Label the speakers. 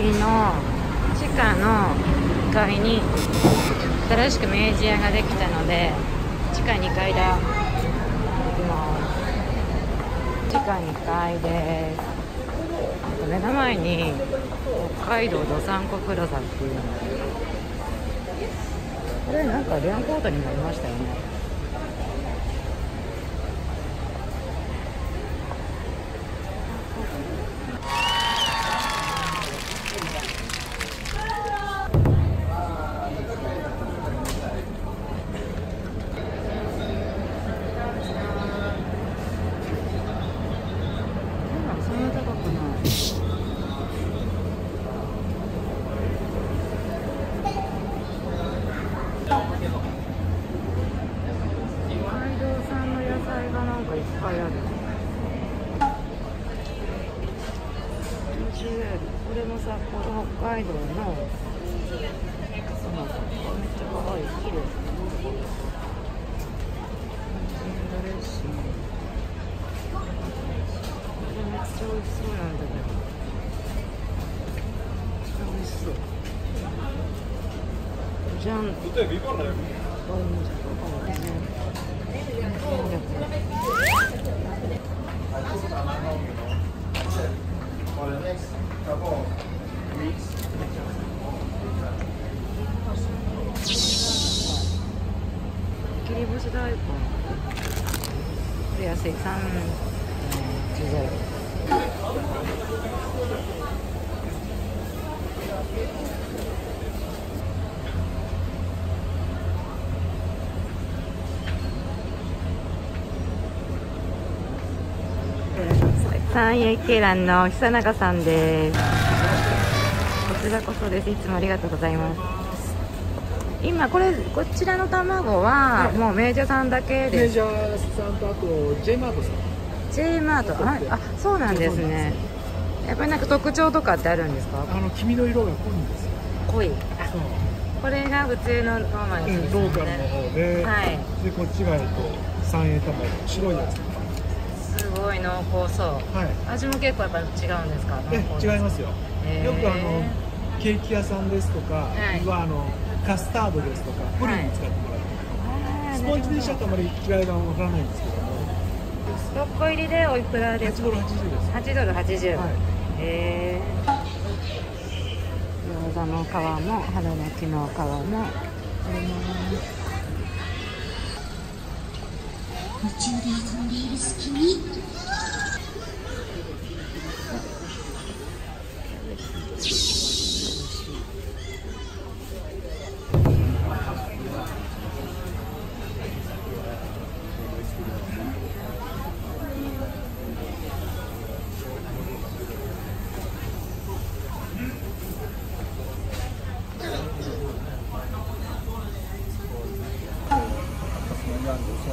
Speaker 1: の地下の2階に新しく明治屋ができたので地下2階だ今地下2階ですあと目の前に北海道どさんこプラザっていうのがこれなんかレアポートになりましたよね。50これも札幌北海道のなんめっちゃ可愛い綺麗これめっちゃ美味しそうなんだけど美味しそうじゃん。切り干し大根これ安い。3 1 0三栄鶏卵の久永さんですこちらこそですいつもありがとうござい。ます今これこちらの卵は
Speaker 2: はい。
Speaker 1: もう明治さんだけ
Speaker 2: メ
Speaker 1: です。
Speaker 2: ジャーさんとあと J マートさん。
Speaker 1: J マート。ああそうなんですね。やっぱりなんか特徴とかってあるんですか？
Speaker 2: あの黄身の色が濃いんですよ。
Speaker 1: 濃い。
Speaker 2: そう。
Speaker 1: これが普通のノーマル
Speaker 2: うん
Speaker 1: です
Speaker 2: ローカルの方で、
Speaker 1: はい。
Speaker 2: でこっちがえっと三栄卵白いやつ。
Speaker 1: すごい濃厚そう。
Speaker 2: はい。
Speaker 1: 味も結構やっぱ違うんですか？濃
Speaker 2: え
Speaker 1: 厚
Speaker 2: 違いますよ。よくあのケーキ屋さんですとか
Speaker 1: はい。
Speaker 2: はあのカスタードですとかプリンに使ってもらって、
Speaker 1: あー
Speaker 2: スポンジでしちゃうとあまり嫌いがわからないんですけども。
Speaker 1: 6個入りでおいくらです
Speaker 2: 8ドル80です
Speaker 1: 8ドル80、
Speaker 2: はい。
Speaker 1: へえ餃子の皮も春巻きの皮も。あります。
Speaker 3: 夢中で遊んでいる隙に两千六千。